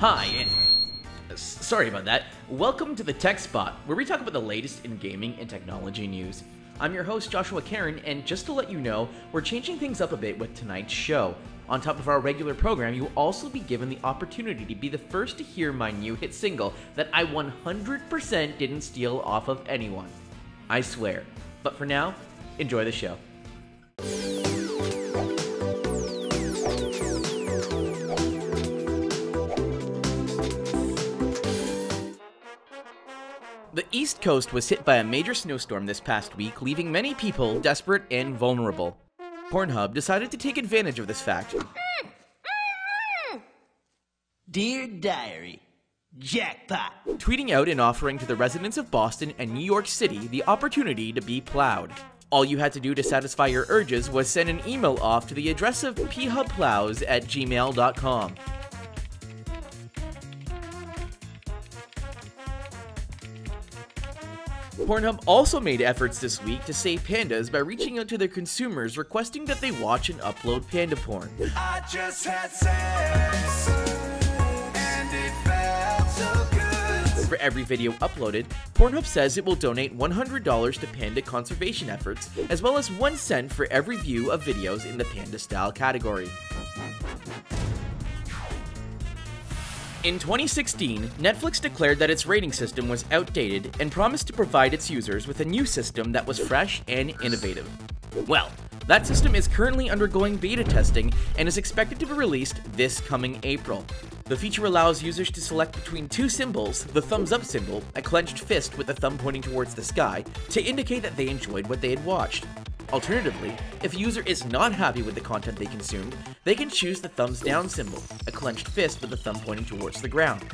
Hi, and sorry about that. Welcome to the Tech Spot, where we talk about the latest in gaming and technology news. I'm your host, Joshua Karen, and just to let you know, we're changing things up a bit with tonight's show. On top of our regular program, you will also be given the opportunity to be the first to hear my new hit single that I 100% didn't steal off of anyone. I swear. But for now, enjoy the show. East Coast was hit by a major snowstorm this past week, leaving many people desperate and vulnerable. Pornhub decided to take advantage of this fact. Dear Diary, jackpot. tweeting out and offering to the residents of Boston and New York City the opportunity to be plowed. All you had to do to satisfy your urges was send an email off to the address of phubplows at gmail.com. Pornhub also made efforts this week to save pandas by reaching out to their consumers requesting that they watch and upload panda porn. I just had sex, and it felt so good. For every video uploaded, Pornhub says it will donate $100 to panda conservation efforts, as well as 1 cent for every view of videos in the panda style category. In 2016, Netflix declared that its rating system was outdated and promised to provide its users with a new system that was fresh and innovative. Well, that system is currently undergoing beta testing and is expected to be released this coming April. The feature allows users to select between two symbols the thumbs up symbol, a clenched fist with the thumb pointing towards the sky, to indicate that they enjoyed what they had watched. Alternatively, if a user is not happy with the content they consumed, they can choose the thumbs down symbol, a clenched fist with the thumb pointing towards the ground.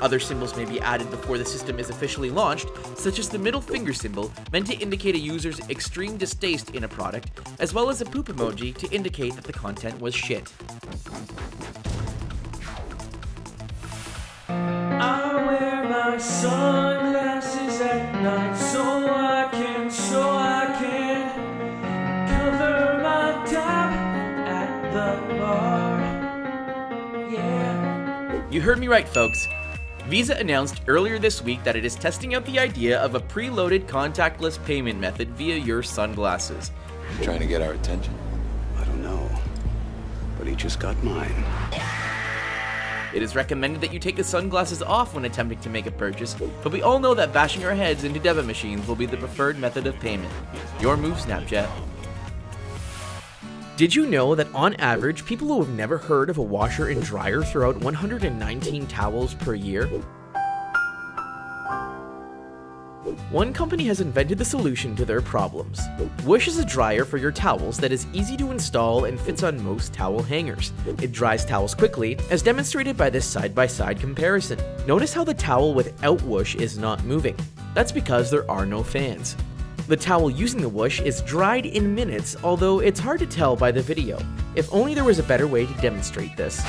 Other symbols may be added before the system is officially launched, such as the middle finger symbol, meant to indicate a user's extreme distaste in a product, as well as a poop emoji to indicate that the content was shit. I wear my Yeah. You heard me right, folks. Visa announced earlier this week that it is testing out the idea of a preloaded contactless payment method via your sunglasses. Trying to get our attention. I don't know. But he just got mine. It is recommended that you take the sunglasses off when attempting to make a purchase, but we all know that bashing our heads into debit machines will be the preferred method of payment. Your move, Snapchat. Did you know that on average, people who have never heard of a washer and dryer throw out 119 towels per year? One company has invented the solution to their problems. Whoosh is a dryer for your towels that is easy to install and fits on most towel hangers. It dries towels quickly, as demonstrated by this side-by-side comparison. Notice how the towel without Whoosh is not moving. That's because there are no fans. The towel using the Whoosh is dried in minutes, although it's hard to tell by the video. If only there was a better way to demonstrate this.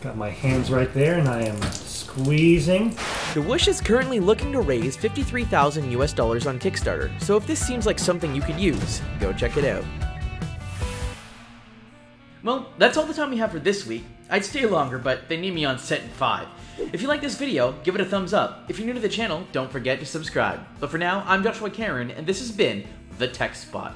Got my hands right there and I am squeezing. The Whoosh is currently looking to raise 53,000 US dollars on Kickstarter, so if this seems like something you could use, go check it out. Well, that's all the time we have for this week. I'd stay longer, but they need me on set in 5. If you like this video, give it a thumbs up. If you're new to the channel, don't forget to subscribe. But for now, I'm Joshua Karen, and this has been The Tech Spot.